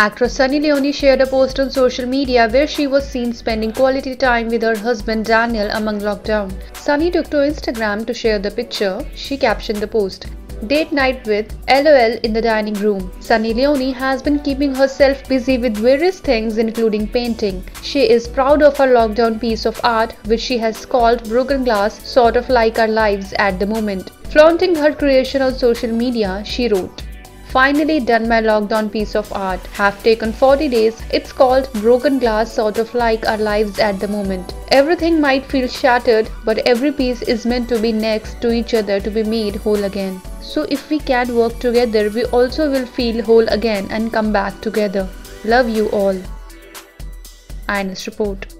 Actress Sunny Leone shared a post on social media where she was seen spending quality time with her husband Daniel among lockdown. Sunny took to Instagram to share the picture. She captioned the post, Date night with LOL in the dining room. Sunny Leone has been keeping herself busy with various things including painting. She is proud of her lockdown piece of art which she has called Broken Glass, sort of like our lives at the moment. Flaunting her creation on social media, she wrote, Finally done my lockdown piece of art. Have taken 40 days. It's called Broken Glass, sort of like our lives at the moment. Everything might feel shattered, but every piece is meant to be next to each other to be made whole again. So if we can work together, we also will feel whole again and come back together. Love you all. IANS Report